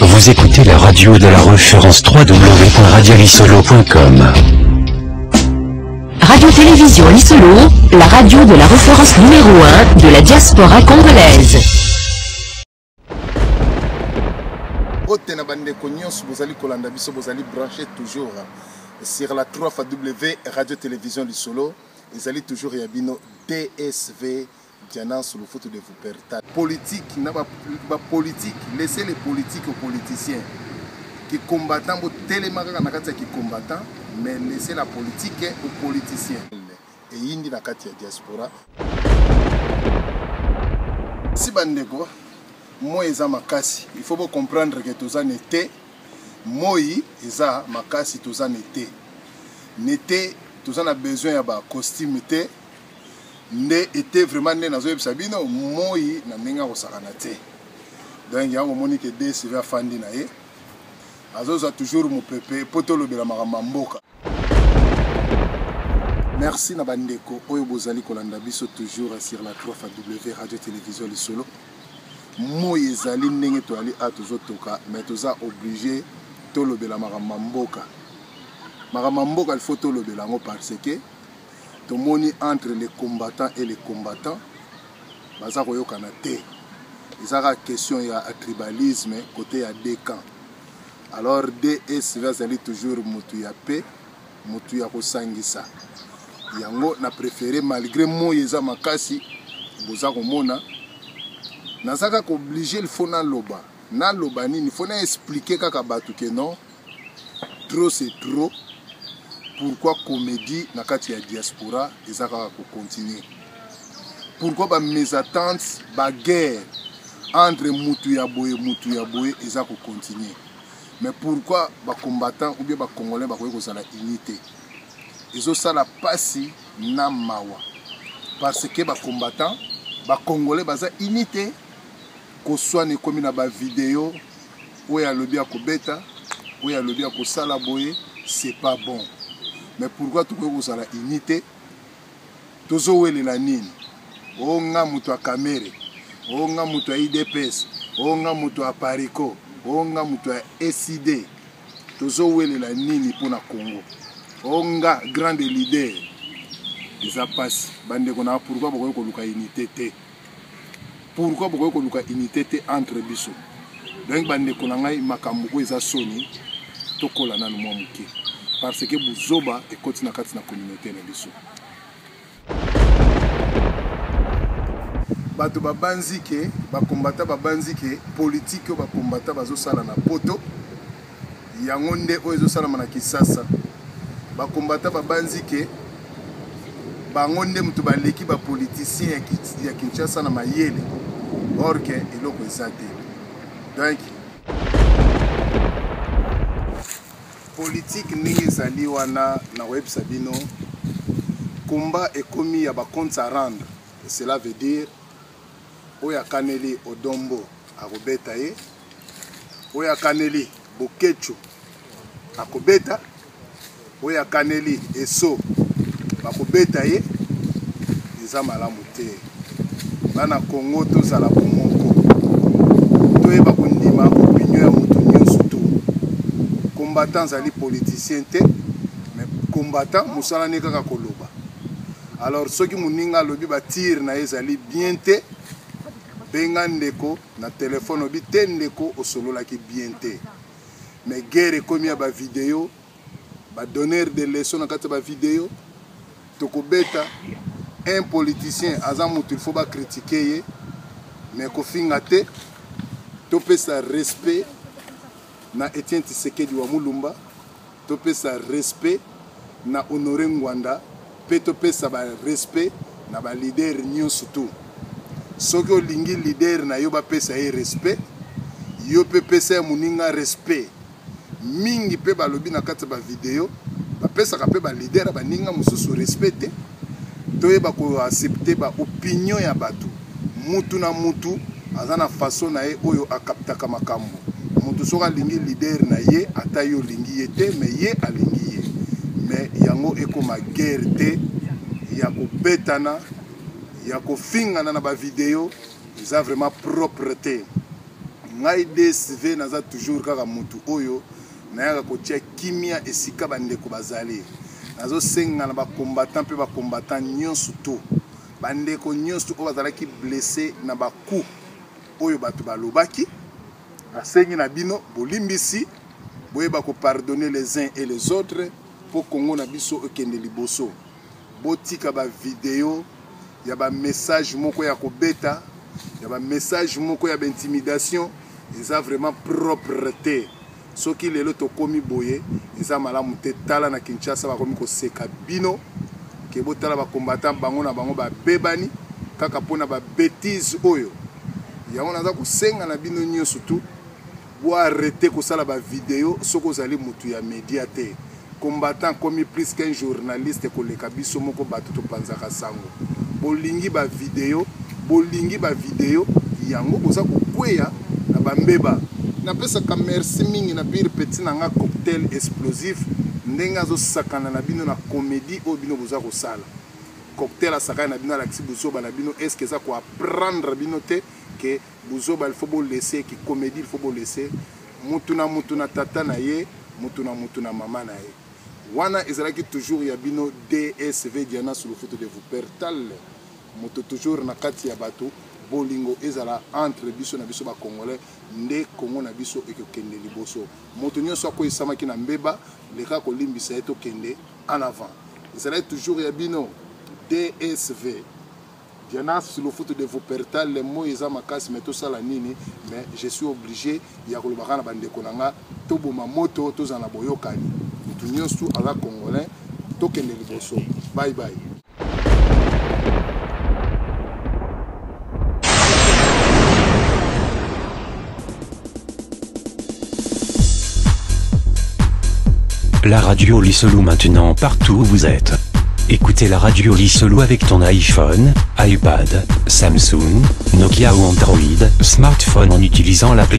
Vous écoutez la radio de la référence www.radiolisolo.com. Radio-Télévision Lisolo, la radio de la référence numéro 1 de la diaspora congolaise. bote na bandeko nyonso bozali kolanda biso bozali branche toujours sur la 3 fw radio télévision lisolo ezali toujours ya bino dsv Diana Nsulufutu de Vuperta. Politique na ba, ba politique, laissez les politiques aux politiciens. Ki combattant bo telema kaka na kati ya ki combattant, mais laissez la politique aux politiciens. Eyindi na kati ya diaspora. Si bandeko, moi eza makasi. Il faut bo comprendre que toza na été. Moi eza makasi toza na été. N'était toza na besoin ya ba costume te. nde ete vraiment nde nazoyebisa bino moi na ndenge ya kosakana te donc yango omoni ke dsv afandi na ye azozwa toujours mopepe mpo tolobela makambo ya mboka merci na bandeko oyo bozali kolanda biso toujours sur la 3 fa w radio télévision lisolo moi ezali ndenge toyali a tozotoka me toza oblige tolobela makambo ya mboka makambo ya mboka ilfaut tolobela yango parce que tomoni entre les combattants et les combattants baza koyokana te eza kaka question ya tribalisme kote ya deux camps alors dsv azali toujours motu ya pe motu ya kosangisa yango na prefere malgré moi eza makasi boza komona naza kaka oblige ilfo naloba naloba nini fo na explike kaka bato ke non trop c'est trop pourquoi comédie na kati ya diaspora eza kaka kocontinue pourquoi bamésatante baguerre entre mutu ya boye mutu ya boye eza kocontinue mais pourquoi bacombattant ou bien bacongolais bakoki kozala uni te ezosala mpasi na mawa parce que bacombattant bacongolais baza uni te koswana ekomi na bavideo Oyo alobi ya kobeta, oyo alobi ya kosala boye, c'est pas bon. Mais pourquoi tokoki kozala unité? Tozowelela nini? O oh, nga moto ya Kamere, o oh, nga moto ya IDPS, o oh, nga moto ya Parico, o nga moto ya SID. Tozowelela nini mpo na Congo? O nga grande leader. Eza pasi bandeko na pourquoi bokoki koluka unité te? pourquoi bokoki koluka unité te entre biso donc bandeko na ngai makambo oyo eza soni tokola nanu mwa moke parce que buzoba ekoti na kati na communauté na biso bato babanzi ke bakombata babanzi ke politike oyo bakombata bazosala na poto yango nde oyo ezosalama na kisasa bakombata babanzi ke bango nde moto baleki bapolitisien ya kinshasa na mayele or ke eloko eza te donc politike ndenge ezali wana na koyebisa bino komba ekomi ya bacompte a rendre cela veut dire Oyo akaneli Odon Mbo akobeta ye, oyo akaneli Boketshu akobeta, oyo akaneli Esso bakobeta ye. Eza malamu te. Bana Congo tozala bomoko, toyeba kondima opinion ya moto nyonso to combattant azali politicien te, mais combattant mosala ne kaka koloba. alors soki moninga alobi batire na ye ezali bien te benga ndeko na telefone obi te ndeko osololaki bien te mais guerre ekomi ya bavideo badonneur de leçon na kati ya bavideo tokobeta un politicien aza moto il faut bakritike ye mais kofinga te topesa respect na etienne tisekedi wa mulumba Topesa respect na Honore Ngwanda pe topesa ba respect na ba leader nyonso tout. Soki olingi leader na yo bapesa ye respect, yo pe pesa ya moninga respect. Mingi pe balobi na kati ya ba video bapesaka pe ba leader ya baninga mosusu respect te. toyeba ko accepter ba opinion ya batu mutu na mutu aza na façon na ye oyo akaptaka makambo mutu soki alingi leader na ye ata yo olingi ye te mais ye alingi ye mais yango ekoma guerre te ya kobetana ya kofingana na ba video eza vraiment propre te ngai dsv naza toujours kaka mutu oyo nayaka kotia kimia esika bandeko bazali nazosenga na bacombattant mpe bacombattant nyonso to bandeko nyonso oyo bazalaki blesse na baku oyo bato balobaki nasengi na bino bolimbisi boyeba kopardonne les uns et les autres mpo kongo na biso ekende liboso Botika ba video ya ba message moko ya kobeta ya ba message moko ya ba intimidation eza vraiment propre te. Soki lelo tokomi boye eza malamu te. Tala na Kinshasa bakomi koseka bino ke botala ba combattant bango na bango babebani kaka mpona ba betise oyo yango naza kosenga na bino nyonso tu Bo arrete kosala ba video soki ozali mutu ya media te. Combattant akomi plus qu'un journaliste koleka biso moko bato topanzaka sango. Bolingi ba video, bolingi ba video yango boza kokweya na ba mbeba. Napesaka merci mingi na Bir Petit na nga Cocktail Explosif ndenge azo sakana na bino na comedie oyo bino boza kosala. Cocktail asakani na bino alakisi buzoba na bino est-ce que eza ko apprendre bino te que Buzoba il faut bo laisser ki comedie il faut bo laisser mutu na mutu na tata na ye mutu na mutu na mama na ye wana ezalaki toujours ya bino DSV Diana sur le photo de vous père Tal moto toujours na kati ya bato bolingo ezala entre biso na biso bacongolais nde kongo na biso ekokende liboso moto nyonso akweisamaki na mbeba leka kolimbisa ye tokende en avant ezalaki toujours ya bino dsv Diana Silofutu de Vupertal le moi eza makasi mais tosala nini mais je suis obligé ya koloba kaka na bandeko na nga toboma moto tozala na boyokani moto nyonso tu aza congolais tokende liboso bye bye La radio Lissolou maintenant partout où vous êtes. Écoutez la radio solo avec ton iPhone, iPad, Samsung, Nokia ou Android, smartphone en utilisant l'appli.